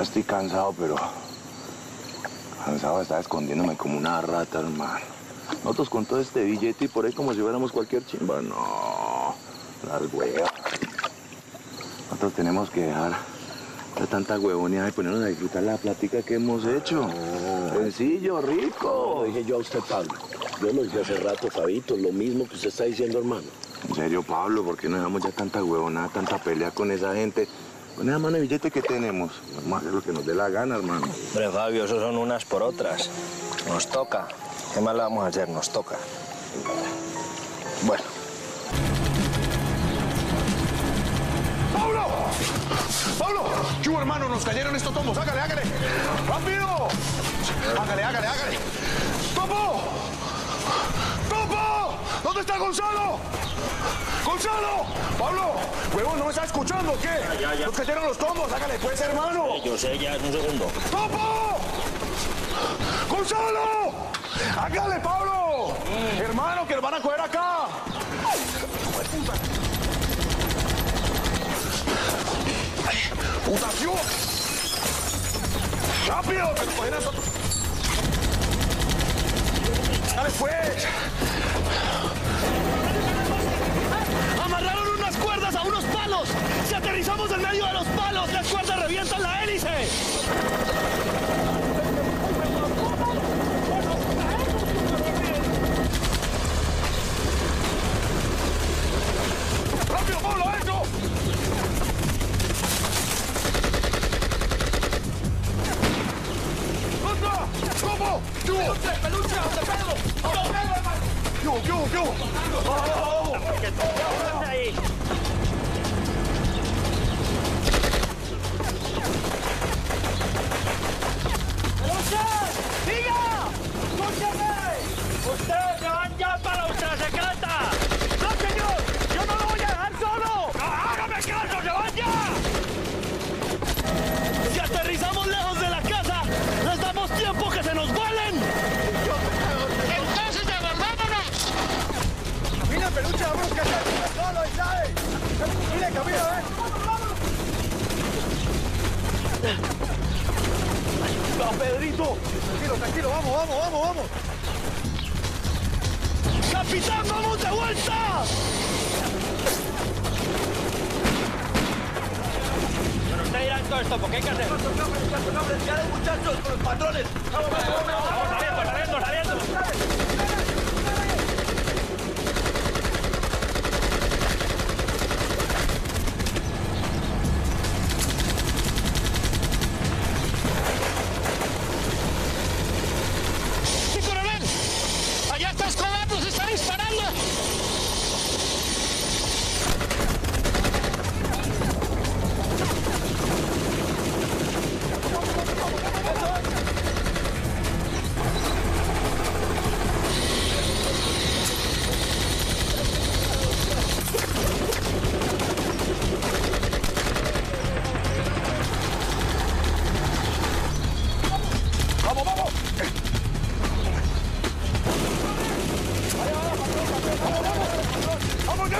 Ya estoy cansado, pero... Cansado de estar escondiéndome como una rata, hermano. Nosotros con todo este billete y por ahí como si fuéramos cualquier chimba. No, las huevas. Nosotros tenemos que dejar de tanta huevoneada y ponernos a disfrutar la plática que hemos hecho. Sencillo, rico. Lo dije yo a usted, Pablo. Yo lo dije hace rato, Fabito, lo mismo que usted está diciendo, hermano. En serio, Pablo, ¿por qué no dejamos ya tanta huevonada, tanta pelea con esa gente? Con esa mano de billete que tenemos. Vamos a hacer lo que nos dé la gana, hermano. Hombre, Fabio, eso son unas por otras. Nos toca. ¿Qué más le vamos a hacer? Nos toca. Bueno. ¡Pablo! ¡Pablo! ¡Chu, hermano! Nos cayeron estos tomos. ¡Hágale, hágale! ¡Rápido! ¡Hágale, hágale, hágale! ¡Topo! ¡Topo! ¿Dónde está Gonzalo? ¡Gonzalo! ¡Pablo! ¡Huevón, no me está escuchando qué? Ya, ya. Nos cayeron los tomos. ¡Hágale, pues, hermano! Yo sé, ya es un segundo. ¡Topo! ¡Gonzalo! ¡Hágale, Pablo! Hermano, que nos van a coger acá. ¡Mutación! ¡Rápido! ¡Que nos cogen a nosotros! ¡Dale, pues! Aterrizamos en medio de los palos, las cuerdas revientan la hélice! ¡Rápido, Pablo, eso! ¡Otra! ¿Cómo? ¿Qué hubo? ¡Peluche, ¡Peluche! ¿Qué hubo? ¡Vamos, vamos! ahí! ¡Camina, peluche! ¡Vamos, que está solo, ¿sabes? ¡Mire, camina, eh! Tranquilo, tranquilo, vamos, vamos, vamos, vamos. ¡Capitán, vamos de vuelta! Dirá todo esto, ¿por qué hay que hacer? muchachos, con los patrones! ¡Vamos, vamos, vamos! Vamos saliendo, está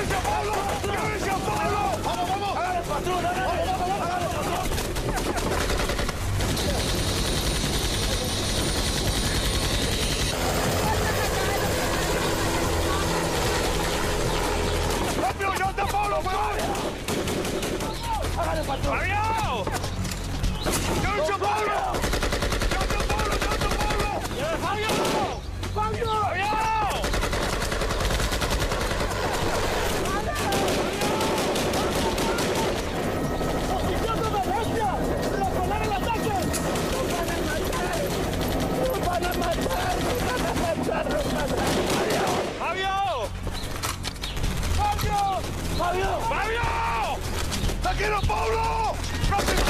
¡Vamos, Nelson, Pablo! ¡Nelson, Pablo! ¡Vamos, vamos! ¡Hágale, patrón! ¡Hágale, patrón! ¡Rápido, ya está Pablo, patrón! ¡Ya está Pablo, ya está Pablo! ¡Fabio! ¡Fabio! ¡Fabio! ¡Fabio! ¡Fabio! ¡Fabio! ¡Fabio! ¡Tranquilo, Pablo! ¡Rápido!